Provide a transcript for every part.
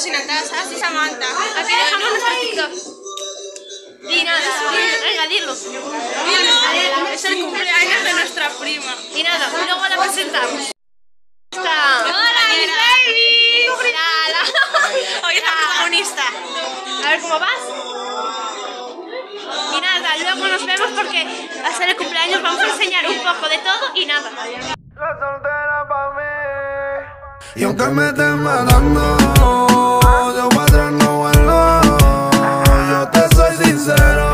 Soy Natasha. Soy Samantha. Aquí dejamos nuestro TikTok. Y nada, venga, dilo. Dilo. Es el cumpleaños de nuestra prima. Y nada, luego la presentamos. Está. Hola, mi baby. Hoy es la protagonista. A ver cómo vas. Y nada, luego nos vemos porque a ser el cumpleaños vamos a enseñar un poco de todo y nada. La soltera pa' mí. Y aunque me estén matando, yo pa' atrás no vuelvo. Yo te soy sincero.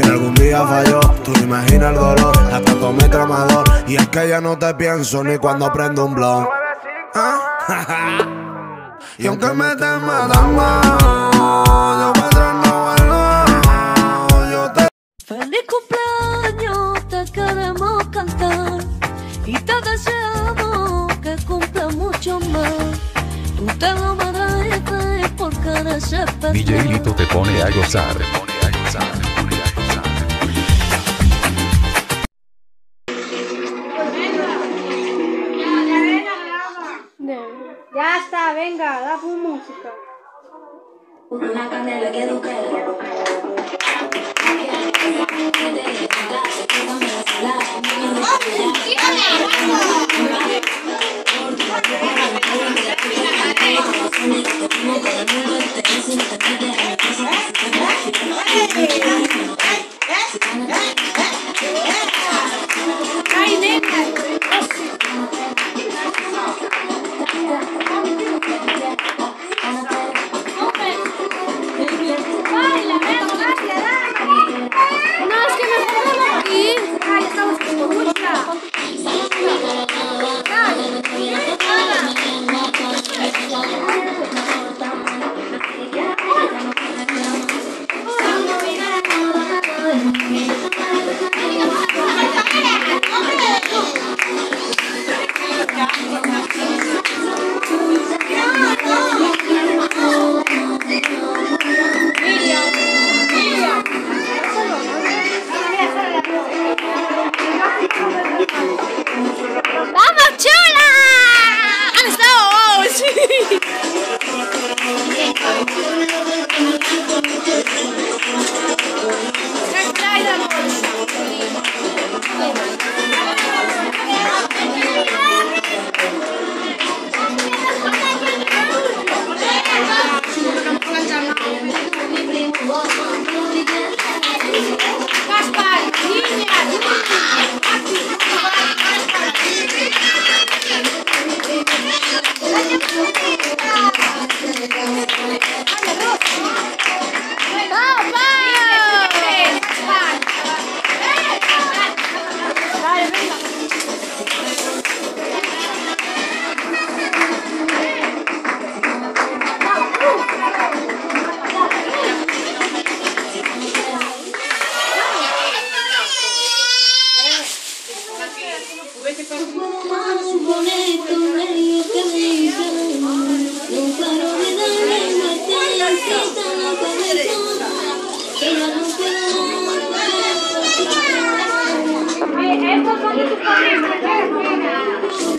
Quien algún día falló. Tú no imaginas el dolor, hasta tomé tramador. Y es que ya no te pienso ni cuando prendo un blog. ¿Ah? y aunque me estés matando, yo pa' atrás no vuelvo. Yo te Feliz cumpleaños, te queremos cantar y te deseamos que cumpla mucho más. Tú te lo mereces porque eres especial. DJ Lito te pone a gozar. Te pone a gozar. Venga, da full música. Una candela que eduque.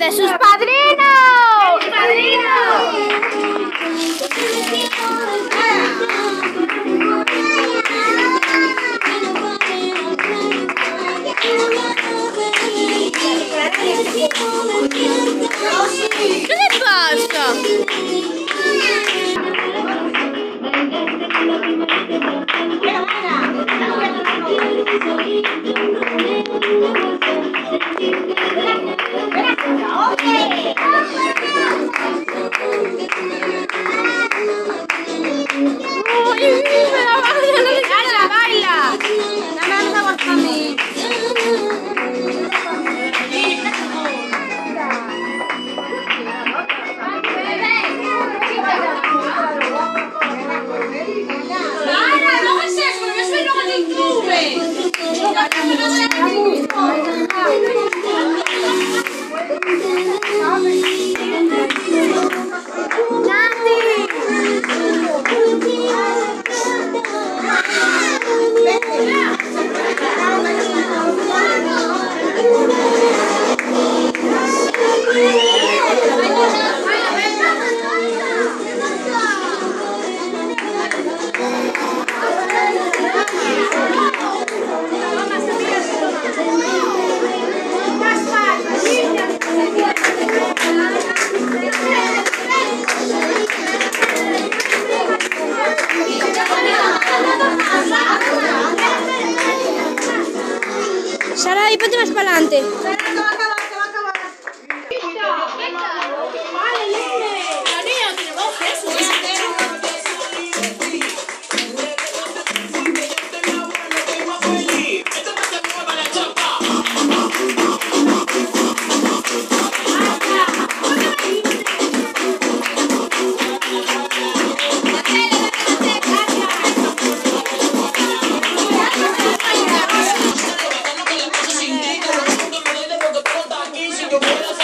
¡De sus padrinos! puedas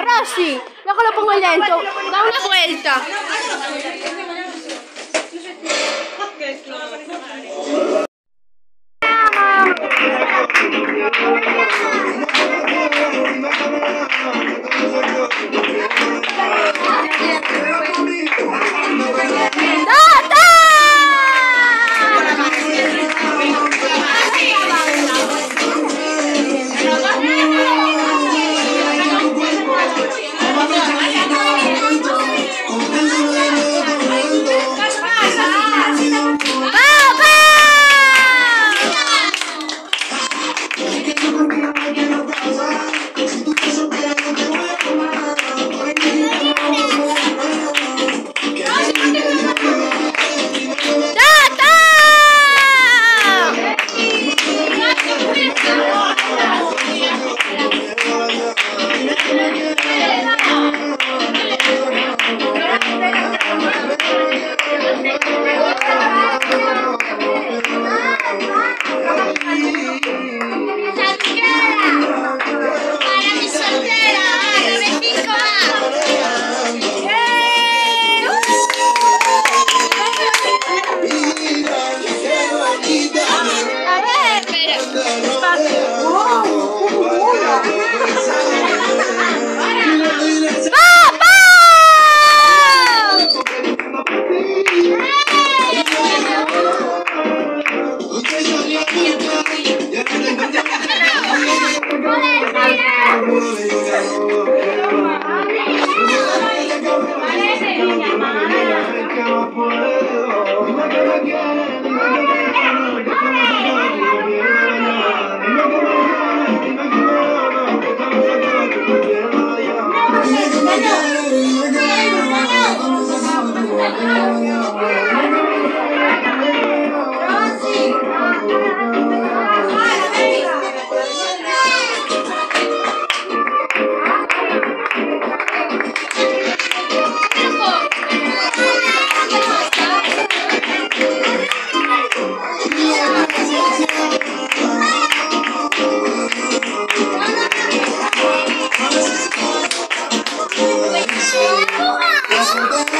Rosy. Luego lo pongo lento. Da una vuelta. 我想对